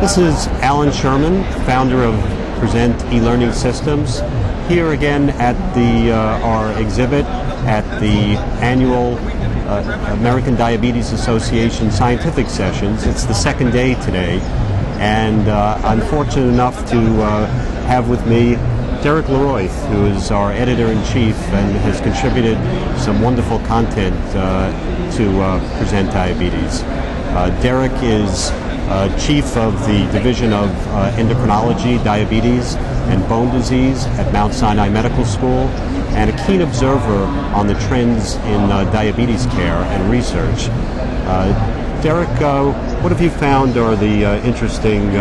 This is Alan Sherman, founder of Present eLearning Systems, here again at the uh, our exhibit at the annual uh, American Diabetes Association scientific sessions. It's the second day today, and uh, I'm fortunate enough to uh, have with me Derek LeRoith, who is our editor-in-chief and has contributed some wonderful content uh, to uh, Present Diabetes. Derek is uh, chief of the Division of uh, Endocrinology, Diabetes, and Bone Disease at Mount Sinai Medical School, and a keen observer on the trends in uh, diabetes care and research. Uh, Derek, uh, what have you found are the uh, interesting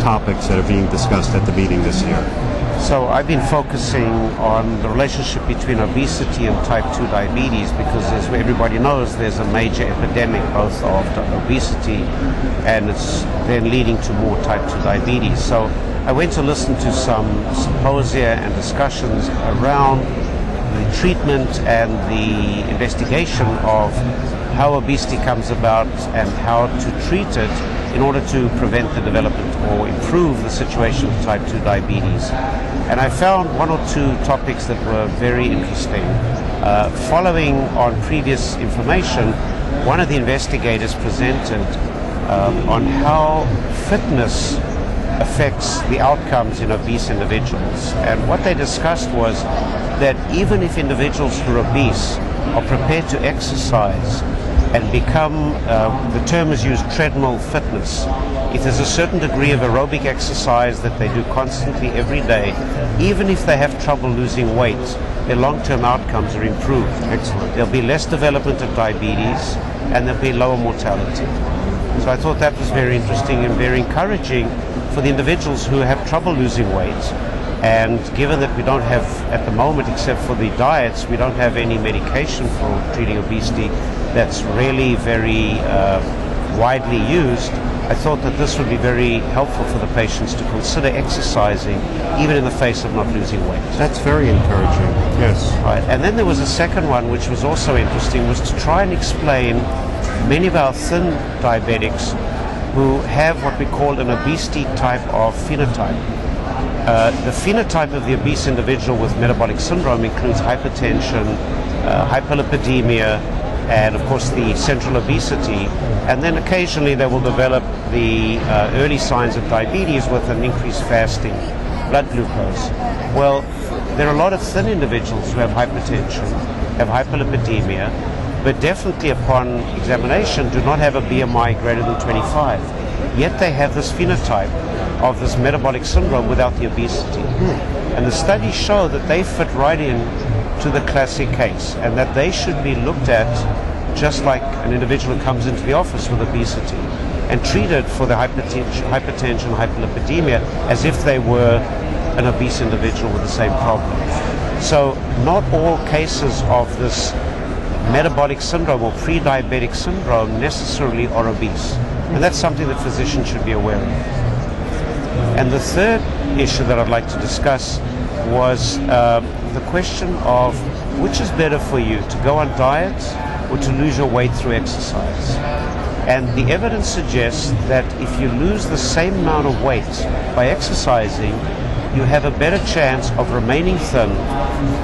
topics that are being discussed at the meeting this year? So I've been focusing on the relationship between obesity and type 2 diabetes because as everybody knows there's a major epidemic both of obesity and it's then leading to more type 2 diabetes. So I went to listen to some symposia and discussions around the treatment and the investigation of how obesity comes about and how to treat it in order to prevent the development or improve the situation of type 2 diabetes. And I found one or two topics that were very interesting. Uh, following on previous information, one of the investigators presented um, on how fitness affects the outcomes in obese individuals. And what they discussed was that even if individuals who are obese are prepared to exercise and become, uh, the term is used, treadmill fitness. If there's a certain degree of aerobic exercise that they do constantly every day, even if they have trouble losing weight, their long-term outcomes are improved. Excellent. There'll be less development of diabetes and there'll be lower mortality. So I thought that was very interesting and very encouraging for the individuals who have trouble losing weight. And given that we don't have, at the moment, except for the diets, we don't have any medication for treating obesity, that's really very uh, widely used, I thought that this would be very helpful for the patients to consider exercising even in the face of not losing weight. That's very encouraging, yes. Right. And then there was a second one which was also interesting, was to try and explain many of our thin diabetics who have what we call an obesity type of phenotype. Uh, the phenotype of the obese individual with metabolic syndrome includes hypertension, uh, hyperlipidemia, and of course the central obesity. And then occasionally they will develop the uh, early signs of diabetes with an increased fasting blood glucose. Well, there are a lot of thin individuals who have hypertension, have hyperlipidemia, but definitely upon examination do not have a BMI greater than 25. Yet they have this phenotype of this metabolic syndrome without the obesity. And the studies show that they fit right in to the classic case and that they should be looked at just like an individual who comes into the office with obesity and treated for the hypertension, hypertension, hyperlipidemia as if they were an obese individual with the same problem. So not all cases of this metabolic syndrome or pre-diabetic syndrome necessarily are obese. And that's something that physicians should be aware of. And the third issue that I'd like to discuss was uh, the question of which is better for you, to go on diet or to lose your weight through exercise. And the evidence suggests that if you lose the same amount of weight by exercising, you have a better chance of remaining thin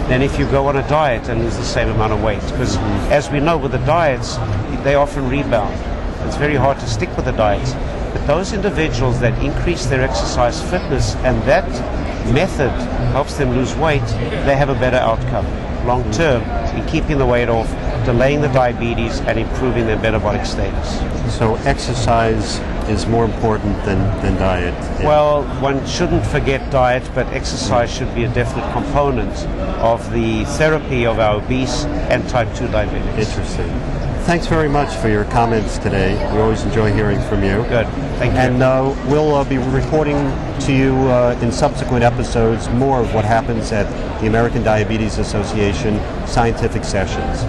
than if you go on a diet and lose the same amount of weight. Because as we know with the diets, they often rebound. It's very hard to stick with the diets. But those individuals that increase their exercise fitness and that method helps them lose weight, they have a better outcome long term in keeping the weight off, delaying the diabetes, and improving their metabolic status. So exercise is more important than, than diet? Well, one shouldn't forget diet, but exercise should be a definite component of the therapy of our obese and type 2 diabetes. Interesting. Thanks very much for your comments today. We always enjoy hearing from you. Good. Thank you. And uh, we'll uh, be reporting to you uh, in subsequent episodes more of what happens at the American Diabetes Association scientific sessions.